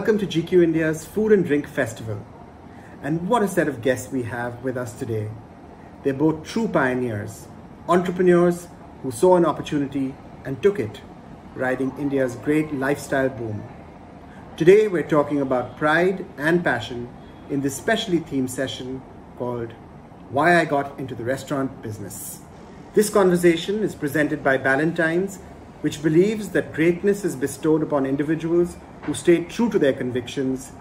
Welcome to GQ India's Food and Drink Festival. And what a set of guests we have with us today. They're both true pioneers, entrepreneurs who saw an opportunity and took it, riding India's great lifestyle boom. Today we're talking about pride and passion in this specially themed session called Why I Got into the Restaurant Business. This conversation is presented by Ballantine's, which believes that greatness is bestowed upon individuals who stay true to their convictions,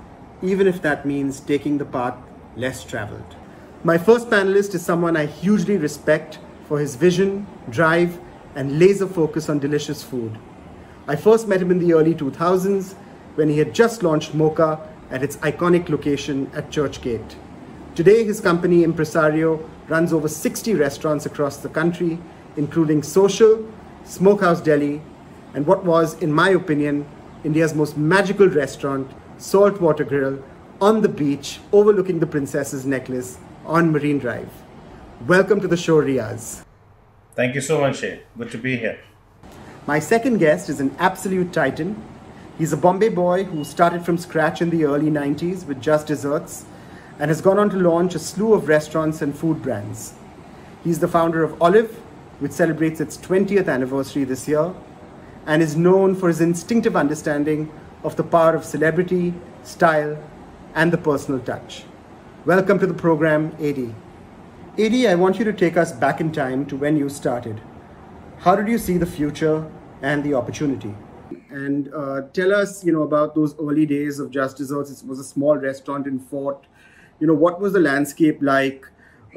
even if that means taking the path less traveled. My first panelist is someone I hugely respect for his vision, drive, and laser focus on delicious food. I first met him in the early 2000s when he had just launched Mocha at its iconic location at Churchgate. Today, his company, Impresario, runs over 60 restaurants across the country, including Social, Smoke House Deli, and what was, in my opinion, India's most magical restaurant, Saltwater Grill, on the beach overlooking the Princess's Necklace on Marine Drive. Welcome to the show, Riyaaz. Thank you so much, Che. Good to be here. My second guest is an absolute titan. He's a Bombay boy who started from scratch in the early 90s with Just Desserts and has gone on to launch a slew of restaurants and food brands. He's the founder of Olive, which celebrates its 20th anniversary this year, and is known for his instinctive understanding of the power of celebrity, style, and the personal touch. Welcome to the program, AD. AD, I want you to take us back in time to when you started. How did you see the future and the opportunity? And uh, tell us, you know, about those early days of Just Desserts. It was a small restaurant in Fort. You know, what was the landscape like?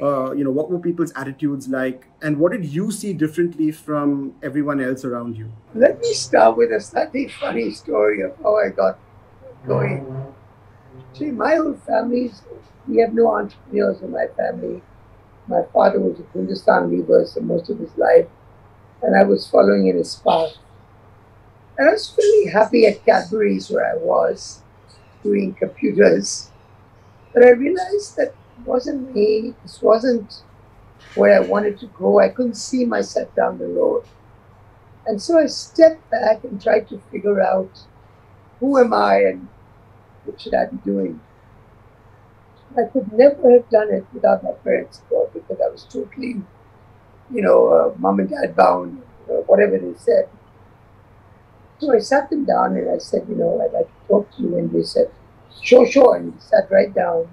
Uh, you know, what were people's attitudes like, and what did you see differently from everyone else around you? Let me start with a slightly funny story of how I got going. See, my whole family, we have no entrepreneurs in my family. My father was a Hindustan Lever for most of his life, and I was following in his path. And I was really happy at Cadbury's where I was doing computers. But I realized that wasn't me. This wasn't where I wanted to go. I couldn't see myself down the road. And so I stepped back and tried to figure out who am I and what should I be doing. I could never have done it without my parents' support because I was totally, you know, uh, mom and dad bound, uh, whatever they said. So I sat them down and I said, you know, I'd like to talk to you. And they said, sure, sure. And we sat right down.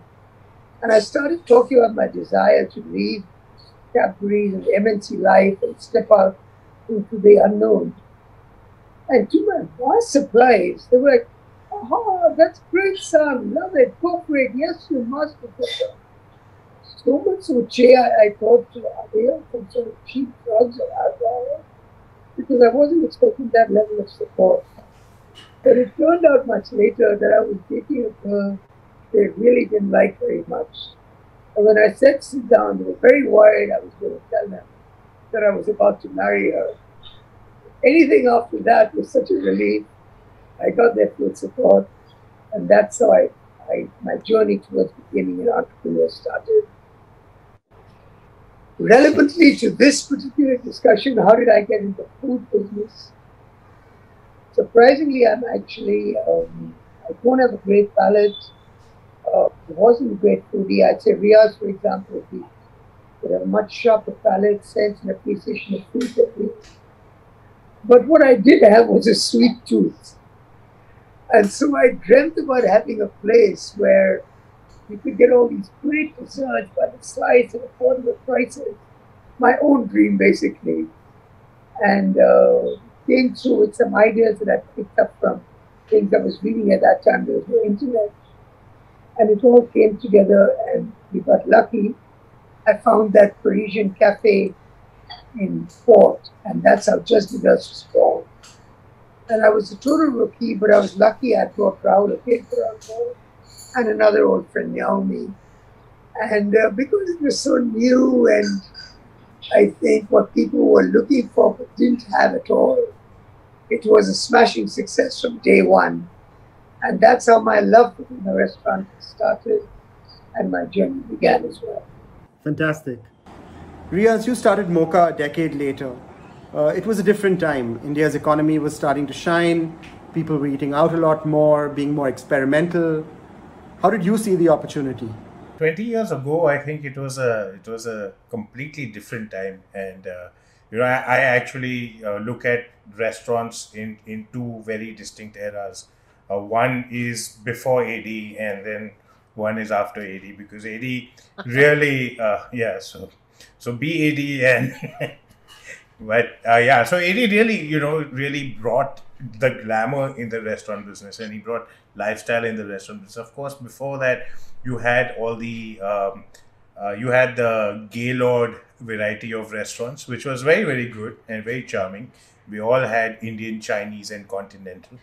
And I started talking about my desire to leave Cadbury's and MNC life and step out into the unknown. And to my vast surprise, they were like, oh, that's great, son. Love it. Go for it. Yes, you must. So much so, Che, I, I thought, uh, are they some sort of cheap drugs or alcohol? Because I wasn't expecting that level of support. But it turned out much later that I was dating a girl they really didn't like very much. And when I said down, they were very worried I was going to tell them that I was about to marry her. Anything after that was such a relief. I got their full support, and that's how I, I my journey towards becoming an entrepreneur started. Relevantly to this particular discussion, how did I get into food business? Surprisingly, I'm actually um, I don't have a great palate uh, wasn't great foodie. I'd say Riyaaz, for example, would have a much sharper palate, sense, and appreciation of food. But what I did have was a sweet tooth. And so I dreamt about having a place where you could get all these great desserts by the slice at affordable prices. My own dream, basically. And uh, came through with some ideas that I picked up from things I was reading at that time. There was no internet. And it all came together, and we got lucky. I found that Parisian cafe in Fort, and that's how Just Desserts was born. And I was a total rookie, but I was lucky I brought Rahul Akerkar on board and another old friend, Naomi. And uh, because it was so new, and I think what people were looking for but didn't have at all, it was a smashing success from day one. And that's how my love for the restaurant started and my journey began as well. Fantastic. Riyaaz, you started Mocha a decade later. Uh, it was a different time. India's economy was starting to shine. People were eating out a lot more, being more experimental. How did you see the opportunity? 20 years ago, I think it was a it was a completely different time, and uh, you know I, I actually uh, look at restaurants in in two very distinct eras. Uh, one is before AD, and then one is after AD because AD really uh, yeah so so BAD and but uh, yeah so AD really you know really brought the glamour in the restaurant business and he brought lifestyle in the restaurant business. Of course before that you had all the um, uh, you had the Gaylord variety of restaurants which was very very good and very charming. We all had Indian Chinese and continental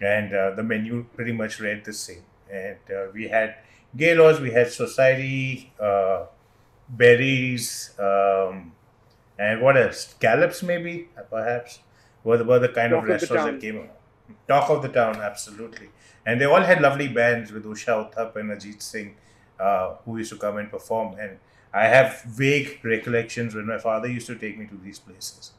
and uh, the menu pretty much read the same and uh, we had Gaylords, we had Society, uh, Berries, um, and what else? Scallops, maybe, perhaps, were the, were the kind Talk of restaurants that came up. Talk of the town, absolutely. And they all had lovely bands with Usha Uthup and Ajit Singh, uh, who used to come and perform. And I have vague recollections when my father used to take me to these places.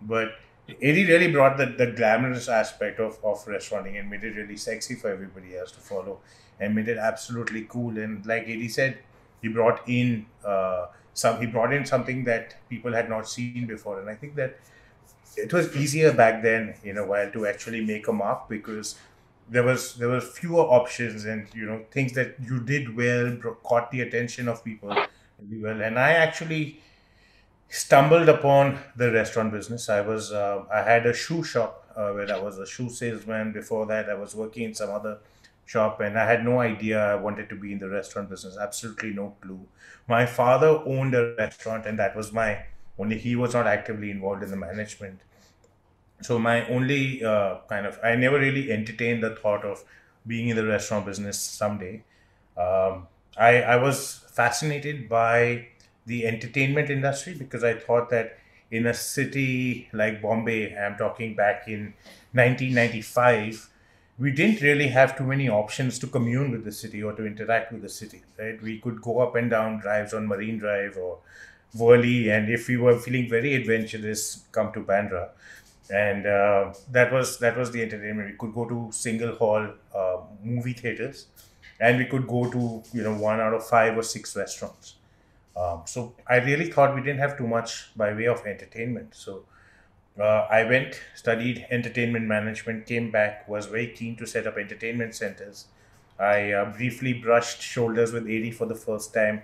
But AD really brought the, the glamorous aspect of, of restauranting and made it really sexy for everybody else to follow and made it absolutely cool. And like AD said, he brought in uh, some. He brought in something that people had not seen before, and I think that it was easier back then, in a while, to actually make a mark because there was there was fewer options and you know things that you did well caught the attention of people really well. And I actually stumbled upon the restaurant business. I was uh, I had a shoe shop uh, where I was a shoe salesman. Before that, I was working in some other shop and I had no idea I wanted to be in the restaurant business. Absolutely no clue. My father owned a restaurant and that was my only he was not actively involved in the management. So my only uh, kind of I never really entertained the thought of being in the restaurant business someday. Um, I I was fascinated by the entertainment industry because I thought that in a city like Bombay, I'm talking back in 1995 we didn't really have too many options to commune with the city or to interact with the city, right? We could go up and down drives on Marine Drive or Worli, and if we were feeling very adventurous, come to Bandra, and uh, that was that was the entertainment. We could go to single hall uh, movie theaters, and we could go to you know one out of five or six restaurants. Um, so I really thought we didn't have too much by way of entertainment. So uh, I went, studied entertainment management, came back, was very keen to set up entertainment centers. I uh, briefly brushed shoulders with AD for the first time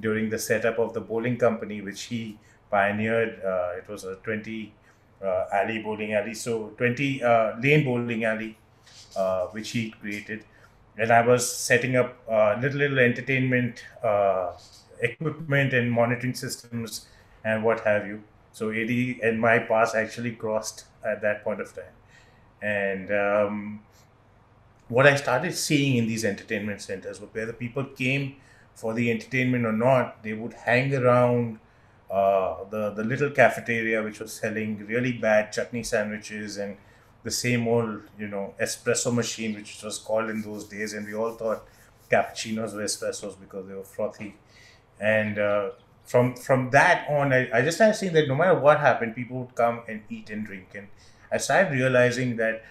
during the setup of the bowling company, which he pioneered. Uh, it was a 20 uh, alley bowling alley, so 20 uh, lane bowling alley, uh, which he created. And I was setting up a little, little entertainment equipment and monitoring systems and what have you. So AD and my paths actually crossed at that point of time. And um, what I started seeing in these entertainment centers, whether people came for the entertainment or not, they would hang around uh, the the little cafeteria which was selling really bad chutney sandwiches and the same old you know espresso machine which was called in those days, and we all thought cappuccinos were espressos because they were frothy, and uh, from from that on, I, I just started seeing that no matter what happened, people would come and eat and drink, and I started realizing that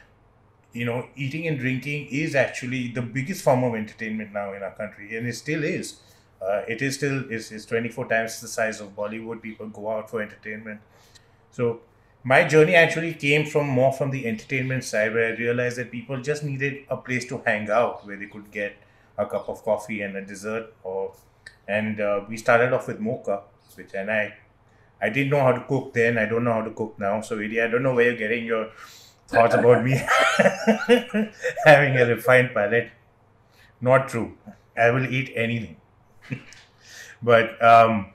you know eating and drinking is actually the biggest form of entertainment now in our country, and it still is. Uh, it is still is is 24 times the size of Bollywood. People go out for entertainment. So my journey actually came from more from the entertainment side, where I realized that people just needed a place to hang out, where they could get a cup of coffee and a dessert or and uh, we started off with mocha, which and I, I didn't know how to cook then. I don't know how to cook now. So really, I don't know where you're getting your thoughts about me having a refined palate. Not true. I will eat anything. but um,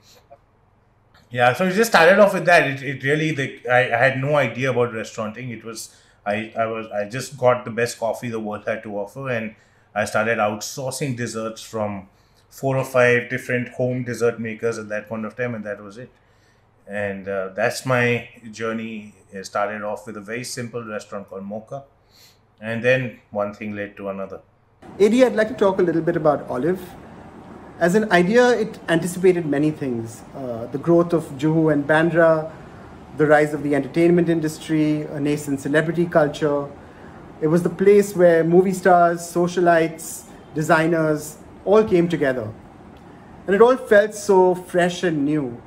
yeah, so we just started off with that. It, it really the I, I had no idea about restauranting. It was I, I was I just got the best coffee the world had to offer and I started outsourcing desserts from four or five different home dessert makers at that point of time, and that was it. And uh, that's my journey. It started off with a very simple restaurant called Mocha, and then one thing led to another. AD, I'd like to talk a little bit about Olive. As an idea, it anticipated many things uh, the growth of Juhu and Bandra, the rise of the entertainment industry, a nascent celebrity culture. It was the place where movie stars, socialites, designers all came together. And it all felt so fresh and new.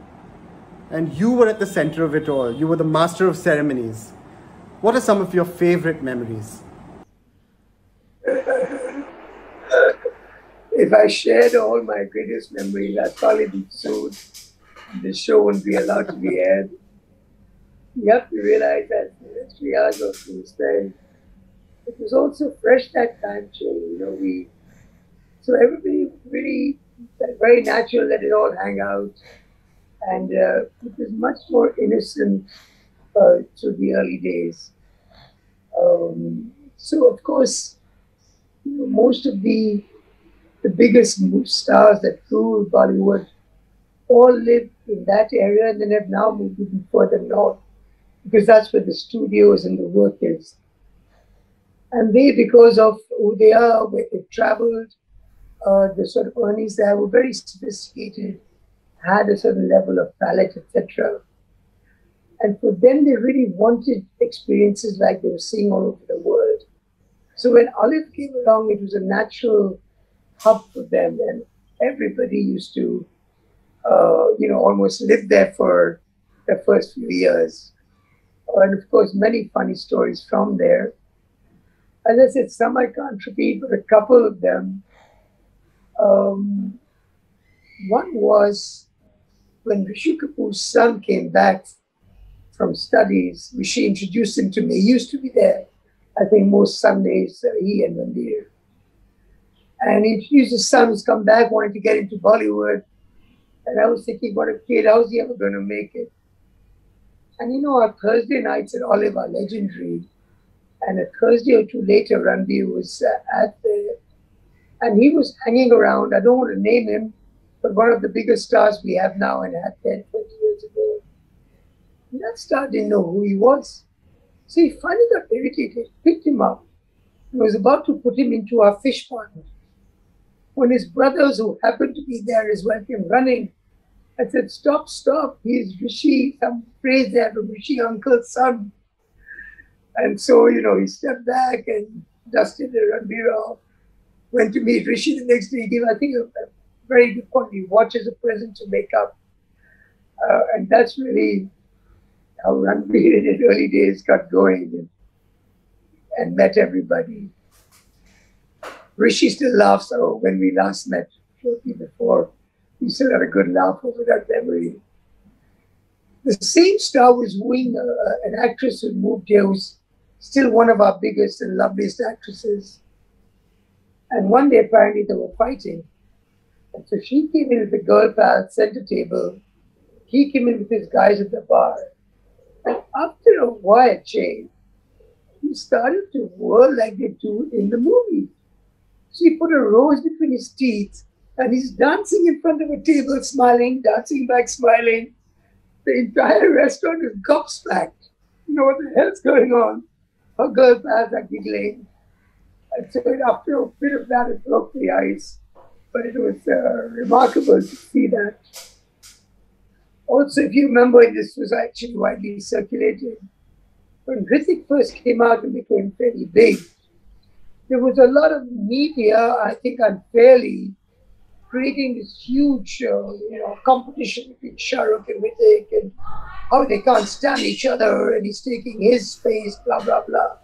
And you were at the center of it all. You were the master of ceremonies. What are some of your favorite memories? if I shared all my greatest memories, I'd probably be sued. The show wouldn't be allowed to be aired. You have to realize that three hours of it was also fresh that time too. You know, we so everybody really very natural let it all hang out, and uh, it was much more innocent uh, through the early days. Um, so of course, you know, most of the the biggest stars that rule Bollywood all live in that area and then have now moved even further north because that's where the studios and the work is. And they, because of who they are, where they've traveled, uh, the sort of earnings they were very sophisticated, had a certain level of palate, etc. And for them, they really wanted experiences like they were seeing all over the world. So when Olive came along, it was a natural hub for them, and everybody used to, uh, you know, almost live there for the first few years. And of course, many funny stories from there. As I said, some I can't repeat, but a couple of them. Um, one was when Rishi Kapoor's son came back from studies, Rishi introduced him to me. He used to be there, I think, most Sundays, uh, he and Mandir. And he introduced his son who's come back, wanting to get into Bollywood. And I was thinking, what a kid, how's he ever going to make it? And you know, our Thursday nights at Olive are legendary. And a Thursday or two later, Ranbir was uh, at the, and he was hanging around. I don't want to name him, but one of the biggest stars we have now and had 10, 20 years ago. And that star didn't know who he was. So he finally got irritated, picked him up, and was about to put him into our fish pond. When his brothers, who happened to be there as well, came running, I said, Stop, stop. He's Rishi, some phrase there from Rishi Uncle's son. And so, you know, he stepped back and dusted the Ranbir off, went to meet Rishi the next day. He gave, I think, a, very good quality watch as a present to make up. Uh, and that's really how Ranbir in his early days got going and, and met everybody. Rishi still laughs oh, when we last met shortly before. We still had a good laugh over that memory. The same star was wooing uh, an actress who moved here, who's still one of our biggest and loveliest actresses. And one day, apparently, they were fighting. And so she came in with the girl pal center table. He came in with his guys at the bar. And after a while, Jane, he started to whirl like they do in the movie. So he put a rose between his teeth and he's dancing in front of a table, smiling, dancing back, smiling. The entire restaurant is gobsmacked. You know what the hell's going on? Her girl pals are giggling. And so after a bit of that, it broke the ice. But it was uh, remarkable to see that. Also, if you remember, this was actually widely circulated. When Hrithik first came out and became fairly big, there was a lot of media, I think unfairly, creating this huge, uh, you know, competition between Shahrukh and Hrithik and how they can't stand each other and he's taking his space, blah, blah, blah.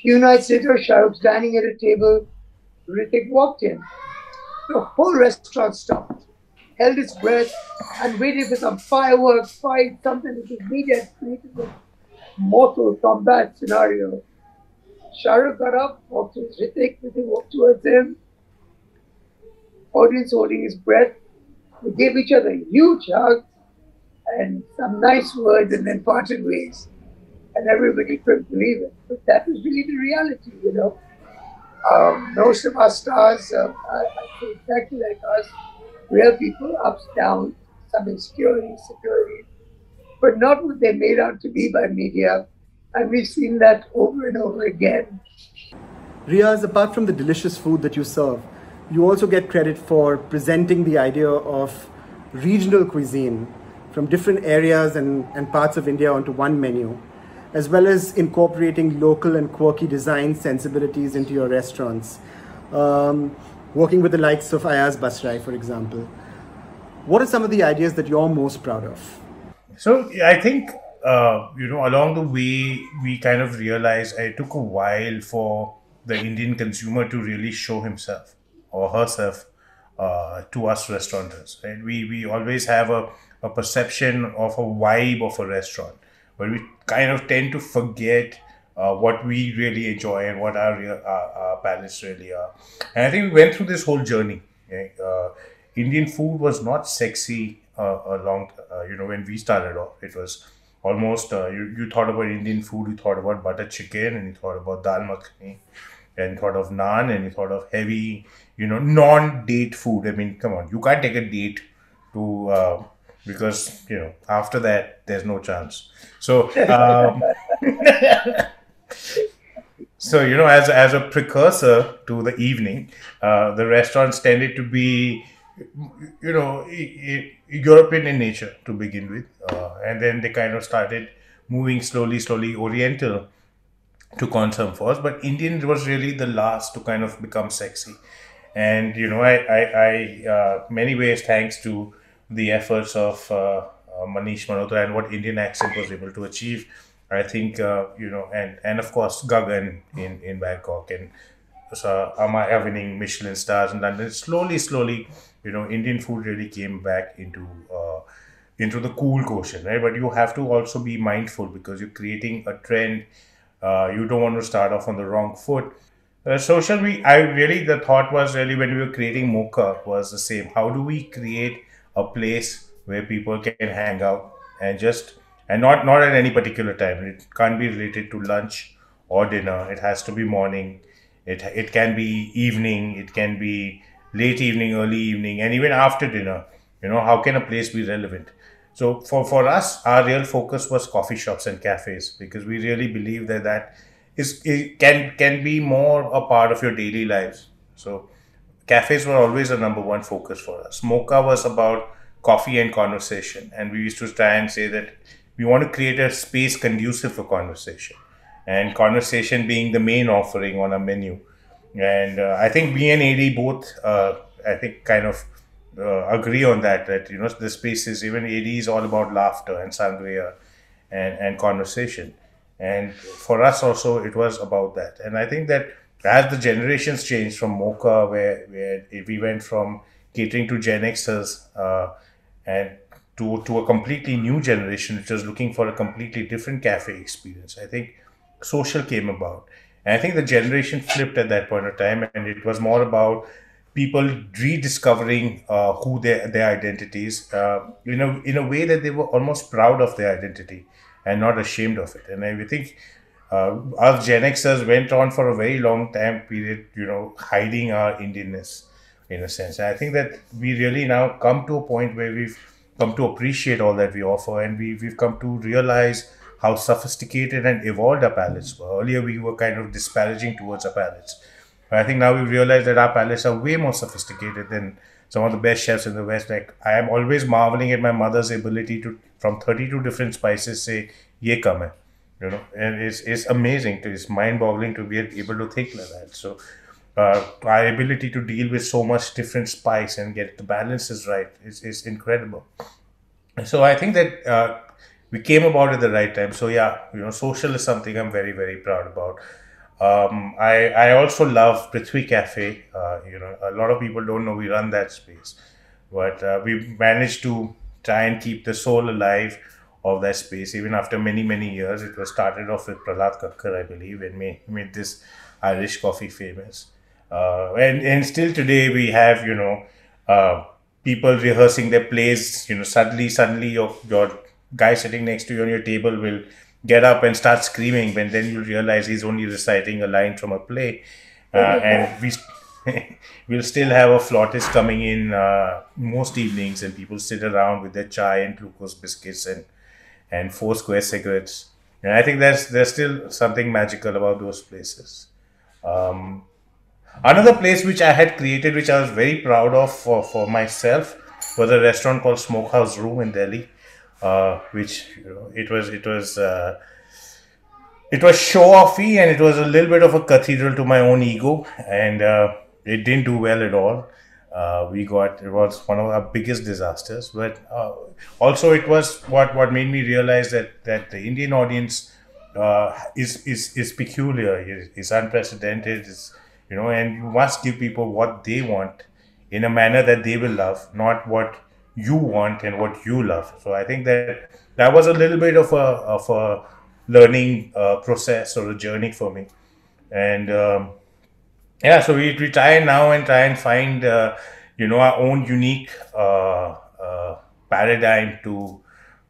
Few nights later, Shahrukh's dining at a table. Hrithik walked in. The whole restaurant stopped, held its breath, and waited for some fireworks, fight, something that the media created a mortal combat scenario. Shahrukh got up, walked to Hrithik, Hrithik walked towards him. Audience holding his breath. They gave each other huge hug and some nice words and then parted ways. And everybody couldn't believe it. But that was really the reality, you know. Um, most of our stars, uh, I think exactly like us, real people, ups, downs, some insecurity, security, but not what they're made out to be by media and we've seen that over and over again. Riyaaz, apart from the delicious food that you serve, you also get credit for presenting the idea of regional cuisine from different areas and, and parts of India onto one menu. As well as incorporating local and quirky design sensibilities into your restaurants. Um, working with the likes of Ayaz Basrai, for example. What are some of the ideas that you're most proud of? So I think uh, you know along the way we kind of realized it took a while for the Indian consumer to really show himself or herself uh, to us restaurateurs. Right? We we always have a, a perception of a vibe of a restaurant, but we kind of tend to forget uh, what we really enjoy and what our, real, our, our palates really are. And I think we went through this whole journey. Uh, Indian food was not sexy uh, a long, uh, you know, when we started off. It was almost, uh, you, you thought about Indian food, you thought about butter chicken, and you thought about dal makhani, and you thought of naan, and you thought of heavy, you know, non-date food. I mean, come on, you can't take a date to uh, because you know after that there's no chance. So. Um, so you know as, as a precursor to the evening uh, the restaurants tended to be you know european in nature to begin with uh, and then they kind of started moving slowly slowly oriental to consume first but indian was really the last to kind of become sexy and you know i i, I uh, many ways thanks to the efforts of uh, uh, Manish Mehrotra and what indian accent was able to achieve I think uh, you know, and and of course Gaggan in in Bangkok and so Ama winning Michelin stars in London. Slowly, slowly, you know, Indian food really came back into uh, into the cool quotient, right? But you have to also be mindful because you're creating a trend. Uh, you don't want to start off on the wrong foot. Uh, social, we I really the thought was really when we were creating Mocha was the same. How do we create a place where people can hang out and just and not not at any particular time. It can't be related to lunch or dinner. It has to be morning. It it can be evening. It can be late evening, early evening, and even after dinner. You know, how can a place be relevant? So for, for us, our real focus was coffee shops and cafes because we really believe that that is it can can be more a part of your daily lives. So cafes were always a number one focus for us. Mocha was about coffee and conversation, and we used to try and say that we want to create a space conducive for conversation and conversation being the main offering on our menu. And uh, i think me and ad both uh, i think kind of uh, agree on that that you know the space is even ad is all about laughter and sangria and, and conversation. And for us also it was about that. And i think that as the generations changed from mocha where, where we went from catering to gen xers uh, and to, to a completely new generation which was looking for a completely different cafe experience. I think social came about. And I think the generation flipped at that point of time, and it was more about people rediscovering uh, who their, their identities uh, you know in a way that they were almost proud of their identity and not ashamed of it and i think uh, our gen xers went on for a very long time period you know hiding our indianness in a sense and i think that we really now come to a point where we've come to appreciate all that we offer and we, we've come to realize how sophisticated and evolved our palates were. Earlier, we were kind of disparaging towards our palates. But I think now we realize that our palates are way more sophisticated than some of the best chefs in the West. Like, I am always marveling at my mother's ability to, from 32 different spices, say, ye kam. You know, and it's, it's amazing. To, it's mind boggling to be able to think like that. So, uh, our ability to deal with so much different spice and get the balances right is, is incredible. So I think that uh, we came about at the right time. So yeah, you know, social is something I'm very very proud about. Um, I I also love Prithvi Cafe. Uh, you know, a lot of people don't know we run that space, but uh, we managed to try and keep the soul alive of that space even after many many years. It was started off with Prahlad Kakkar, I believe, and made made this Irish coffee famous. Uh, and and still today we have you know uh, people rehearsing their plays. You know, suddenly suddenly your your guy sitting next to you on your table will get up and start screaming, and then you realize he's only reciting a line from a play, uh, and we. we'll still have a flautist coming in uh, most evenings, and people sit around with their chai and glucose biscuits and and four square cigarettes. And I think there's there's still something magical about those places. Um, Another place which I had created, which I was very proud of for, for myself, was a restaurant called Smokehouse Room in Delhi, uh, which you know, it was it was uh, it was show offy and it was a little bit of a cathedral to my own ego, and uh, it didn't do well at all. Uh, we got it was one of our biggest disasters, but uh, also it was what what made me realize that that the Indian audience uh, is is is peculiar, is, unprecedented, is you know, and you must give people what they want in a manner that they will love, not what you want and what you love. So I think that that was a little bit of a of a learning uh, process or a journey for me, and um, yeah, so we, we try now and try and find uh, you know our own unique uh, uh paradigm to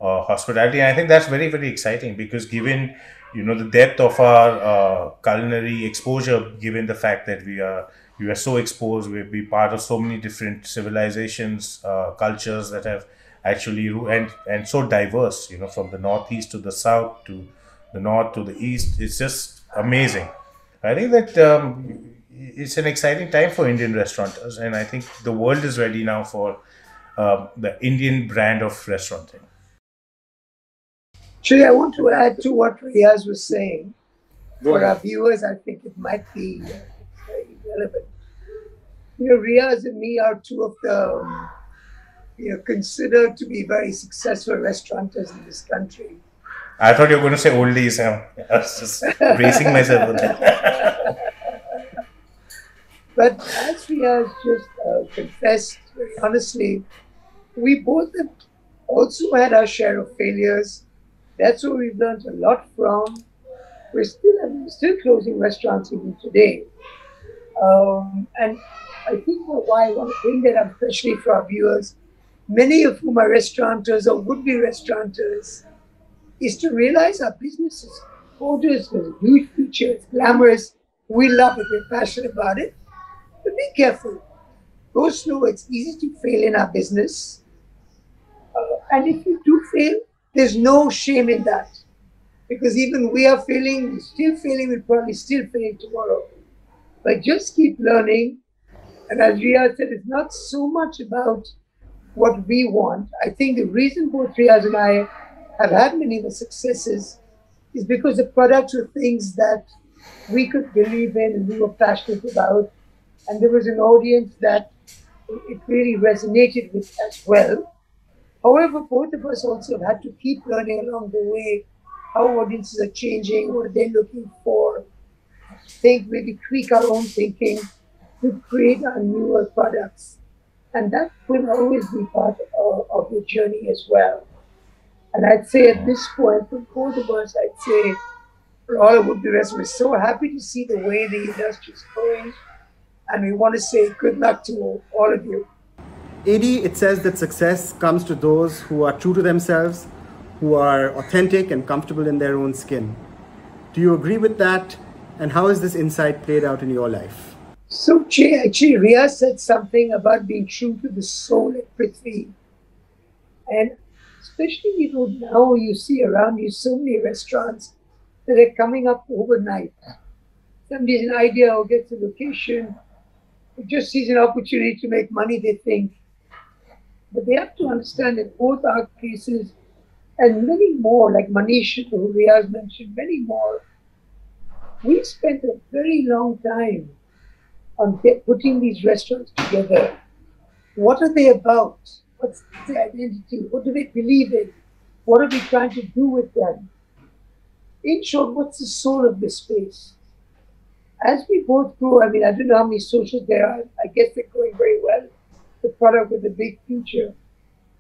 uh, hospitality, and I think that's very very exciting because given you know the depth of our uh, culinary exposure, given the fact that we are we are so exposed, we be part of so many different civilizations, uh, cultures that have actually and and so diverse. You know, from the northeast to the south to the north to the east, it's just amazing. I think that um, it's an exciting time for Indian restaurateurs, and I think the world is ready now for uh, the Indian brand of restauranting. Actually, I want to add to what Riyaaz was saying. For our viewers, I think it might be uh, very relevant. You know, Riyaaz and me are two of the um, you know, considered to be very successful restaurateurs in this country. I thought you were going to say oldies. I was just bracing myself with that. but as Riyaaz just uh, confessed, very honestly, we both have also had our share of failures that's where we've learned a lot from. We're still still closing restaurants even today. Um, and I think why to bring that up, especially for our viewers, many of whom are restaurateurs or would be restaurateurs, is to realize our business is gorgeous, a huge future, it's glamorous, we love it, we're passionate about it. But be careful. Go slow, it's easy to fail in our business. Uh, and if you do fail, there's no shame in that. Because even we are failing, still failing, we'll probably still fail tomorrow. But just keep learning. And as Riyaaz said, it's not so much about what we want. I think the reason both Riyaaz and I have had many of the successes is because the products were things that we could believe in and we were passionate about. And there was an audience that it really resonated with as well. However, both of us also had to keep learning along the way how audiences are changing, what are they're looking for, think, maybe tweak our own thinking to create our newer products. And that will always be part of, of the journey as well. And I'd say at this point, for both of us, I'd say for all of Be Rest, we're so happy to see the way the industry is going. And we want to say good luck to all of you. AD, it says that success comes to those who are true to themselves, who are authentic and comfortable in their own skin. Do you agree with that? And how has this insight played out in your life? So, actually, Ria said something about being true to the soul at Prithvi. And especially, you know, now you see around you so many restaurants that are coming up overnight. Somebody has an idea or gets a location, just sees an opportunity to make money, they think, but they have to understand that both our cases and many more, like Manish, who Riyaaz mentioned, many more, we spent a very long time on putting these restaurants together. What are they about? What's their identity? What do they believe in? What are we trying to do with them? In short, what's the soul of this space? As we both grow, I mean, I don't know how many socials there are. I guess they're going very well the product with a big future.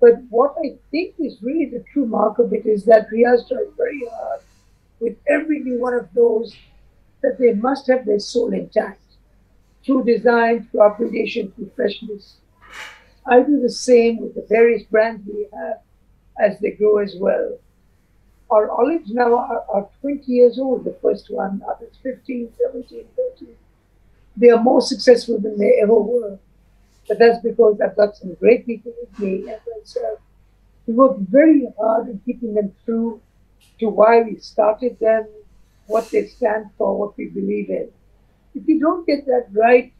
But what I think is really the true mark of it is that we Riyaaz tried very hard with every new one of those that they must have their soul intact through design, through upgradation, through freshness. I do the same with the various brands we have as they grow as well. Our olives now are, are 20 years old, the first one, others 15, 17, 13. They are more successful than they ever were. But that's because I've got some great people with me and said. We work very hard in keeping them true to why we started them, what they stand for, what we believe in. If you don't get that right,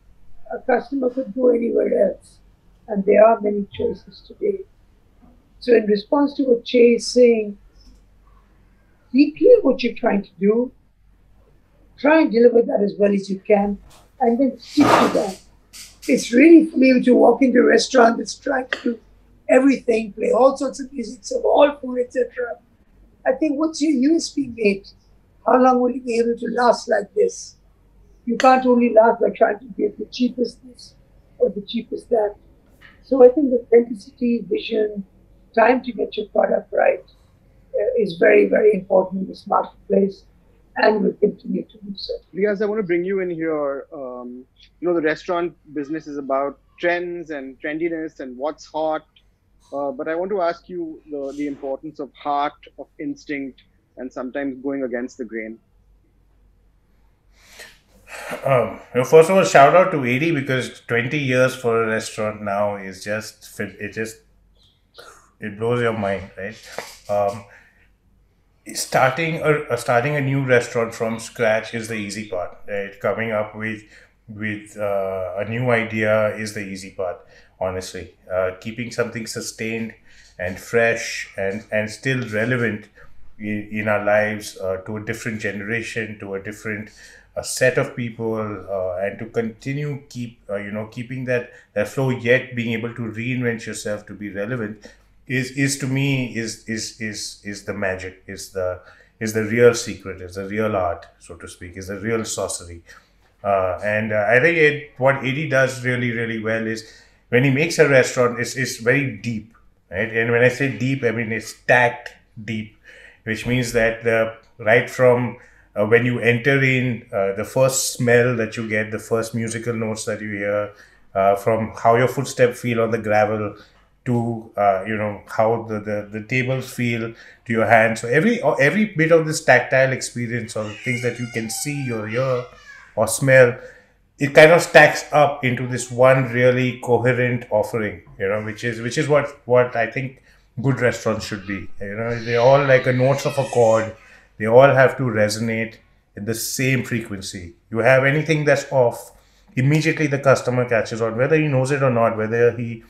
a customer could go anywhere else. And there are many choices today. So in response to what Che is saying, be clear what you're trying to do, try and deliver that as well as you can, and then stick to that. It's really for to walk into a restaurant that's trying to do everything, play all sorts of music, serve all food, etc. I think what's your USP, mate? How long will you be able to last like this? You can't only last by trying to get the cheapest this or the cheapest that. So I think authenticity, vision, time to get your product right is very, very important in this marketplace and will continue to do so. Riyaaz, I want to bring you in here. Um, you know, the restaurant business is about trends and trendiness and what's hot. Uh, but I want to ask you the, the importance of heart, of instinct, and sometimes going against the grain. Um, first of all, shout out to AD because 20 years for a restaurant now is just, it just, it blows your mind, right? Um, starting a, starting a new restaurant from scratch is the easy part right? Coming up with with uh, a new idea is the easy part honestly. Uh, keeping something sustained and fresh and and still relevant in, in our lives uh, to a different generation to a different a set of people uh, and to continue keep uh, you know keeping that that flow yet being able to reinvent yourself to be relevant is is to me is is is is the magic is the is the real secret is the real art so to speak is the real sorcery. Uh, and uh, i think it what AD does really really well is when he makes a restaurant it's, it's very deep right? And when i say deep i mean it's stacked deep which means that the right from uh, when you enter in uh, the first smell that you get the first musical notes that you hear uh, from how your footsteps feel on the gravel to uh, you know how the, the, the tables feel to your hand. So every every bit of this tactile experience or things that you can see or hear or smell it kind of stacks up into this one really coherent offering you know which is which is what what i think good restaurants should be. You know they're all like a notes of a chord they all have to resonate in the same frequency. You have anything that's off immediately the customer catches on whether he knows it or not whether he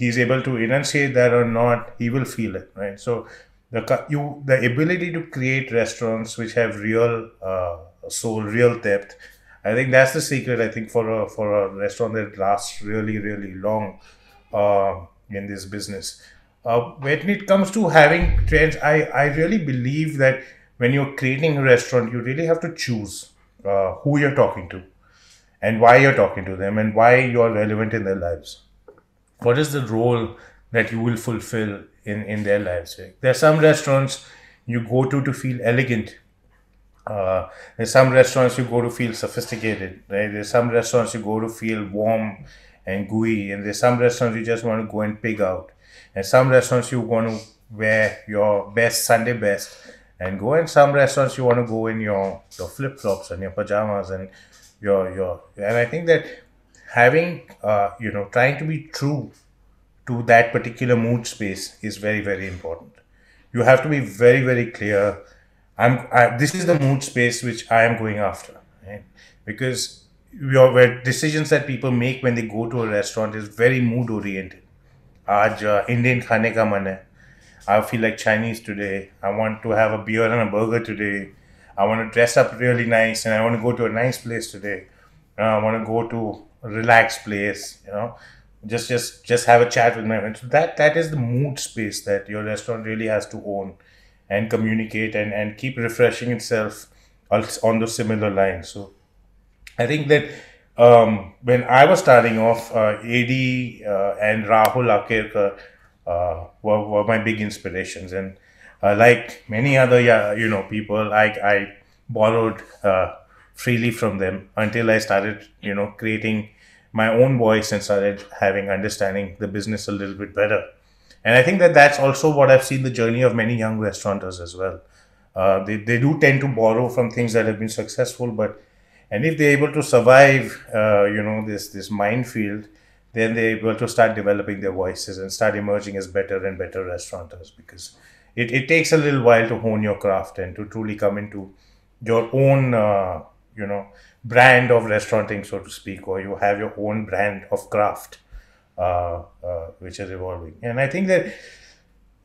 he's able to enunciate that or not, he will feel it, right? So the you the ability to create restaurants which have real uh, soul, real depth. I think that's the secret. I think for a for a restaurant that lasts really really long uh, in this business. Uh, when it comes to having trends, I I really believe that when you're creating a restaurant, you really have to choose uh, who you're talking to, and why you're talking to them, and why you're relevant in their lives what is the role that you will fulfill in, in their lives? Right? There are some restaurants you go to to feel elegant. Uh, there's some restaurants you go to feel sophisticated, right? There's some restaurants you go to feel warm and gooey, and there's some restaurants you just want to go and pig out, and some restaurants you want to wear your best Sunday best and go, and some restaurants you want to go in your your flip flops and your pajamas and your your and I think that having uh, you know trying to be true to that particular mood space is very very important. You have to be very very clear i'm I, this is the mood space which i am going after right? because your where decisions that people make when they go to a restaurant is very mood oriented aaj uh, indian khane ka man hai. I feel like chinese today. I want to have a beer and a burger today. I want to dress up really nice and i want to go to a nice place today. Uh, i want to go to relaxed place you know just just just have a chat with my friends. So that that is the mood space that your restaurant really has to own and communicate and and keep refreshing itself on the similar lines. So i think that um, when i was starting off uh, ad uh, and Rahul Akerkar uh, were, were my big inspirations. And uh, like many other yeah, you know people i i borrowed uh, freely from them until I started, you know, creating my own voice and started having understanding the business a little bit better. And I think that that's also what I've seen the journey of many young restaurateurs as well. Uh, they, they do tend to borrow from things that have been successful, but and if they're able to survive, uh, you know, this this minefield, then they're able to start developing their voices and start emerging as better and better restaurateurs because it, it takes a little while to hone your craft and to truly come into your own uh, you know brand of restauranting so to speak or you have your own brand of craft uh, uh, which is evolving. And i think that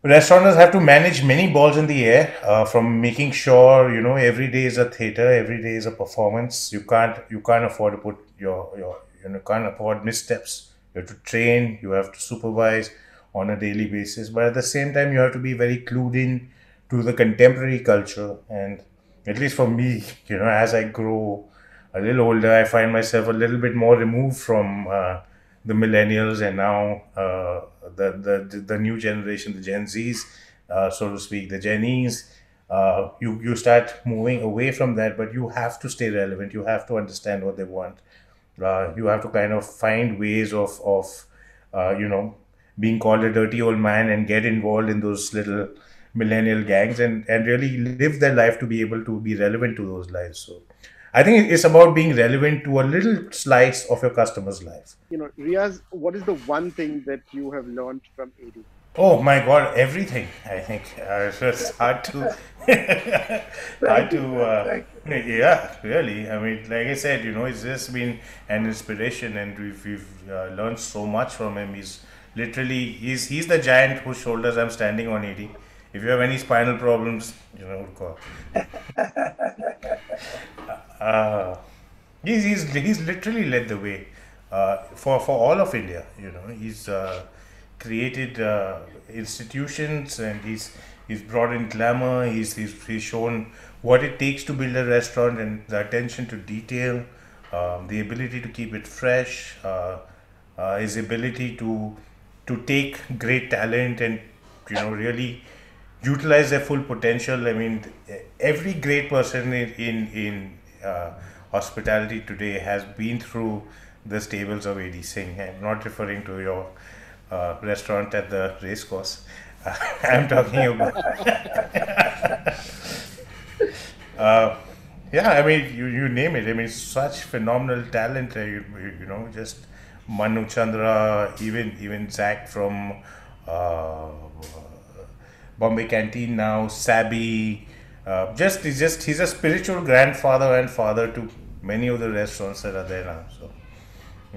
restaurateurs have to manage many balls in the air uh, from making sure you know every day is a theater every day is a performance. You can't you can't afford to put your your you know can't afford missteps. You have to train you have to supervise on a daily basis. But at the same time you have to be very clued in to the contemporary culture and at least for me you know as i grow a little older i find myself a little bit more removed from uh, the millennials and now uh, the, the the new generation, the Gen Zs, uh, so to speak, the Gennies. Uh, you you start moving away from that, but you have to stay relevant. You have to understand what they want. Uh, you have to kind of find ways of of uh, you know being called a dirty old man and get involved in those little millennial gangs and and really live their life to be able to be relevant to those lives. So I think it's about being relevant to a little slice of your customer's life. You know, Riyaaz, what is the one thing that you have learned from AD? Oh my God, everything! I think uh, it's just hard to, hard to, uh, yeah, really. I mean, like I said, you know, it's just been an inspiration, and we've, we've uh, learned so much from him. He's literally he's he's the giant whose shoulders I'm standing on. AD. If you have any spinal problems, you know, call. Uh, he's, he's, he's literally led the way uh, for, for all of India. You know, he's uh, created uh, institutions and he's he's brought in glamour. He's, he's he's shown what it takes to build a restaurant and the attention to detail, um, the ability to keep it fresh, uh, uh, his ability to to take great talent and you know really utilize their full potential. I mean, every great person in in, in uh, hospitality today has been through the stables of AD Singh. I'm not referring to your uh, restaurant at the racecourse. Uh, I'm talking about. uh, yeah, I mean, you, you name it. I mean, such phenomenal talent. Uh, you, you know, just Manu Chandra, even even Zach from uh, Bombay Canteen now, Sabi, uh, just he's just he's a spiritual grandfather and father to many of the restaurants that are there now. So,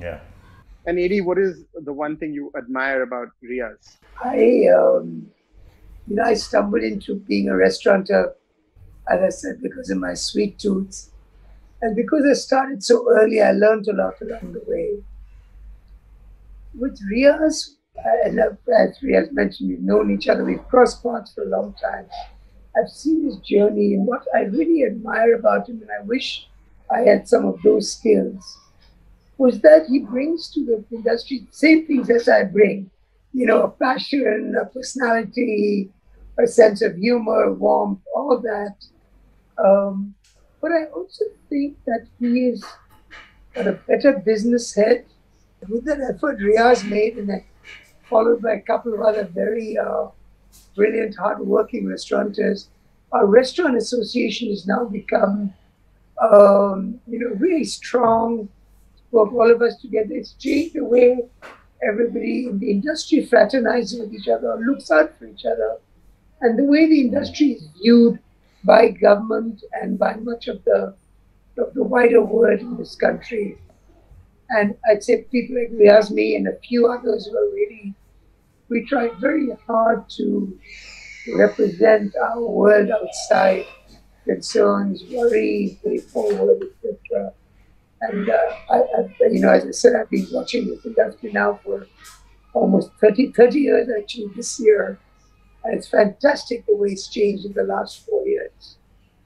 yeah. And AD, what is the one thing you admire about Riyaaz? I, um, you know, I stumbled into being a restaurateur, as I said, because of my sweet tooth. And because I started so early, I learned a lot along the way. With Riyaaz, and as have mentioned, we've known each other, we've crossed paths for a long time. I've seen his journey, and what I really admire about him, and I wish I had some of those skills, was that he brings to the industry the same things as I bring. You know, a passion, a personality, a sense of humor, warmth, all that. Um, but I also think that he is a better business head. With that effort Riyaaz made, and followed by a couple of other very uh, brilliant, hardworking restaurateurs. Our restaurant association has now become, um, you know, really strong. Brought all of us together. It's changed the way everybody in the industry fraternizes with each other, looks out for each other, and the way the industry is viewed by government and by much of the of the wider world in this country. And I'd say people like Riazmi and a few others who are really we tried very hard to represent our world outside concerns, worries, way forward, etc. And uh, I, I, you know, as I said, I've been watching this industry now for almost 30, 30 years actually this year. And it's fantastic the way it's changed in the last four years,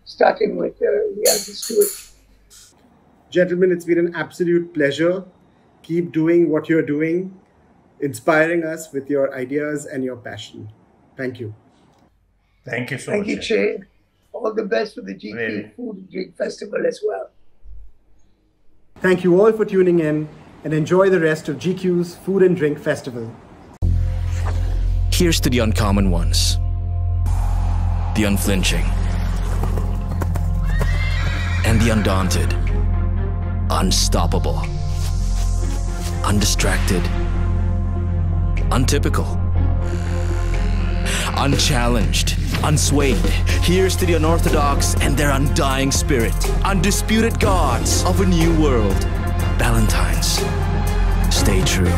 starting with uh, Riyaaz Stewart. Gentlemen, it's been an absolute pleasure. Keep doing what you're doing inspiring us with your ideas and your passion. Thank you. Thank you so Thank much. Thank you, Che. All the best for the GQ really. Food and Drink Festival as well. Thank you all for tuning in and enjoy the rest of GQ's Food and Drink Festival. Here's to the uncommon ones, the unflinching, and the undaunted, unstoppable, undistracted untypical, unchallenged, unswayed. Here's to the unorthodox and their undying spirit, undisputed gods of a new world. Ballantine's, stay true.